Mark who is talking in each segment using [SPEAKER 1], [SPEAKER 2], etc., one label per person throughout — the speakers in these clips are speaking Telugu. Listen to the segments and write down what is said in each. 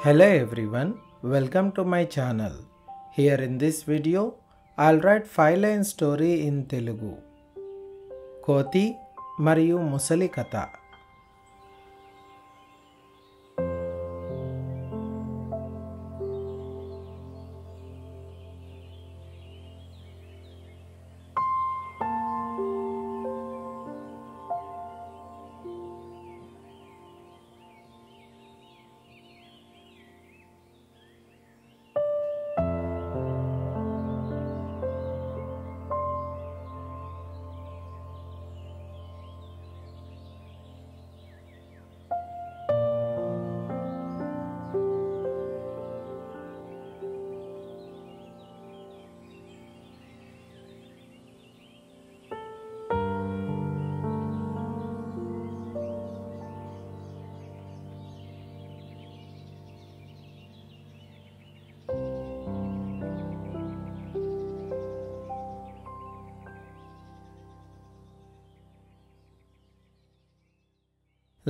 [SPEAKER 1] Hello everyone, welcome to my channel. Here in this video, I'll write 5 line story in Telugu. కోతి మరియు ముసలి కథ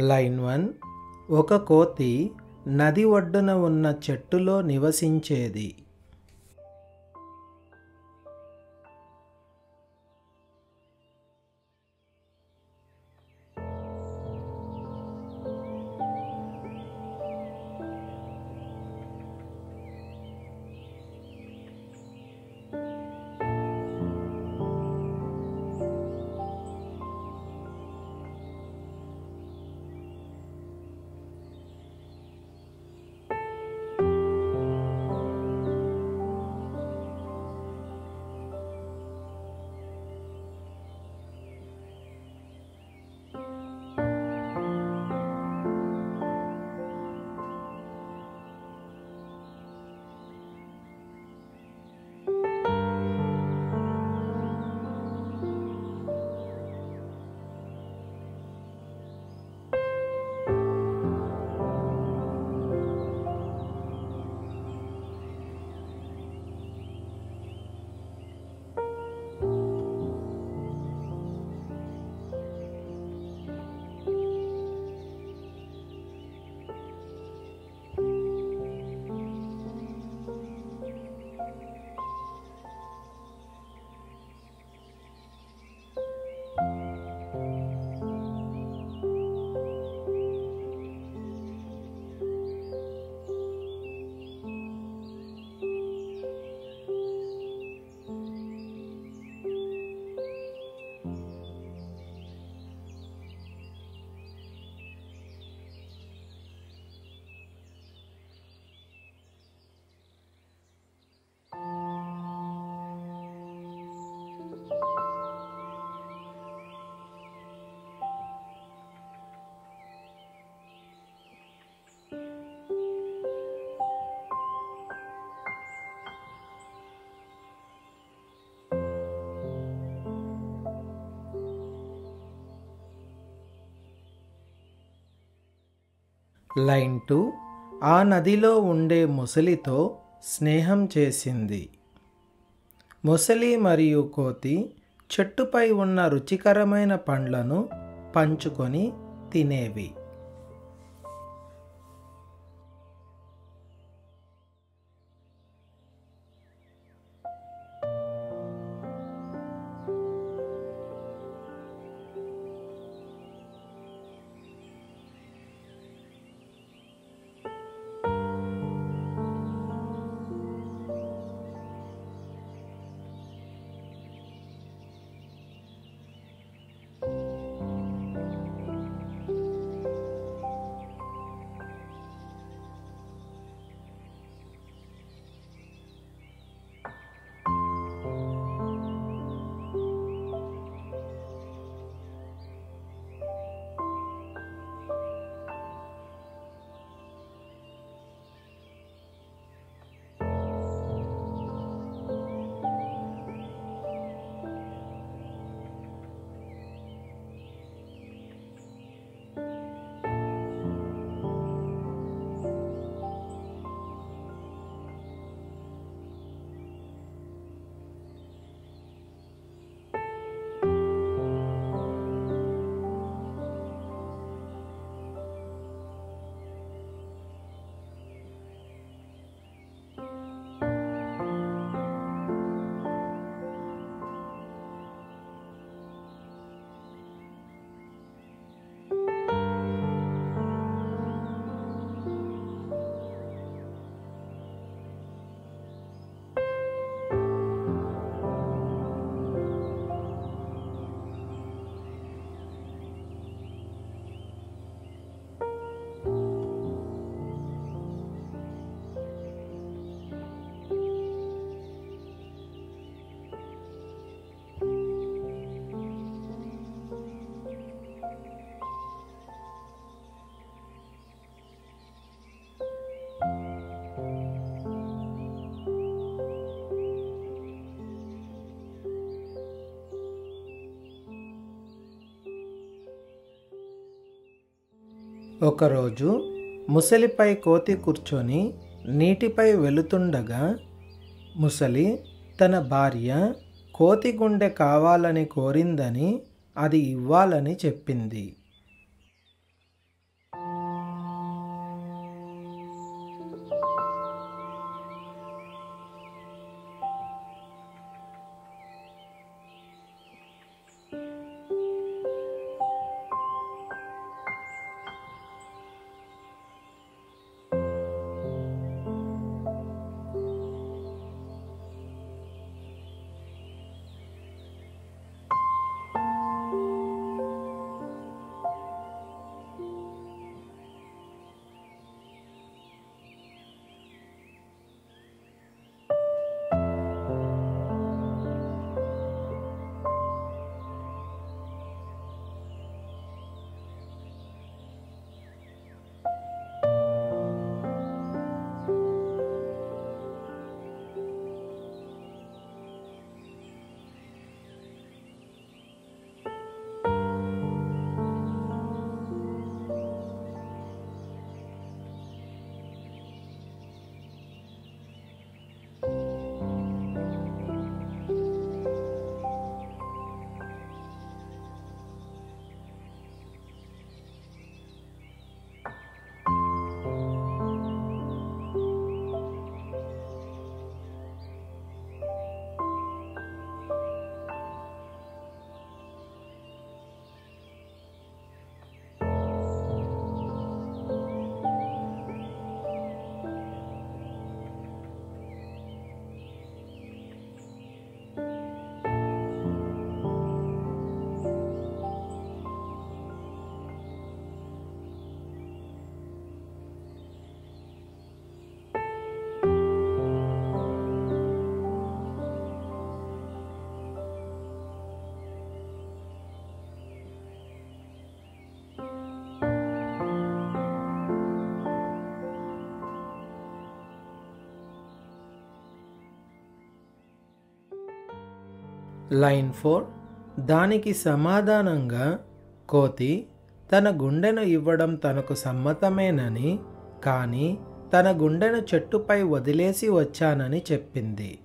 [SPEAKER 1] Line one. ఒక కోతి నది ఒడ్డున ఉన్న చెట్టులో నివసించేది. లైన్ టూ ఆ నదిలో ఉండే ముసలితో స్నేహం చేసింది. ముసలి మరియు కోతి చెట్టుపై ఉన్న రుచికరమైన పండ్లను పంచుకొని తినేవి. ఒకరోజు ముసలిపై కోతి కూర్చొని నీటిపై వెళుతుండగా ముసలి తన భార్య కోతి గుండె కావాలని కోరిందని అది ఇవ్వాలని చెప్పింది. Line four. దానికి సమాధానంగా కోతి తన గుండెను ఇవ్వడం తనకు సమ్మతమేనని కానీ తన గుండెను చెట్టుపై వదిలేసి వచ్చానని చెప్పింది.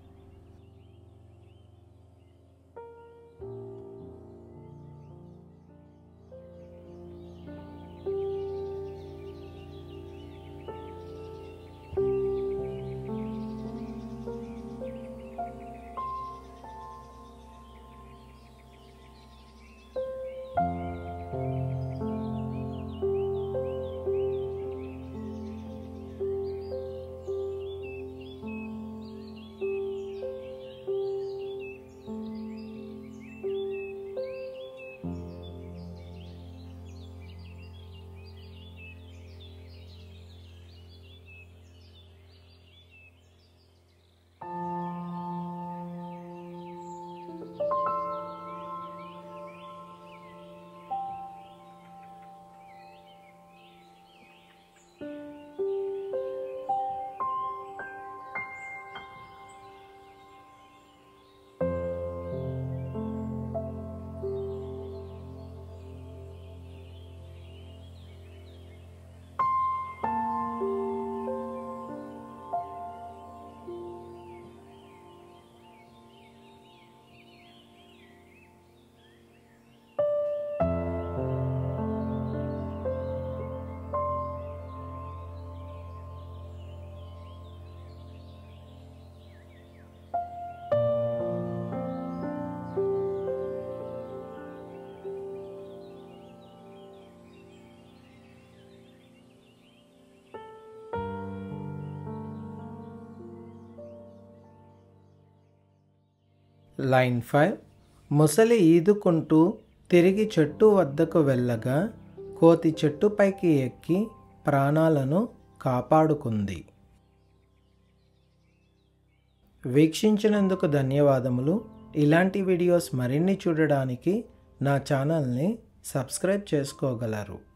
[SPEAKER 1] Line five. ముసలి ఈదుకుంటూ తిరిగి చెట్టు వద్దకు వెళ్ళగా కోతి చెట్టుపైకి ఎక్కి ప్రాణాలను కాపాడుకుంది. వీక్షించినందుకు ధన్యవాదములు. ఇలాంటి వీడియోస్ మరిన్ని చూడడానికి నా ఛానల్ని సబ్స్క్రైబ్ చేసుకోగలరు.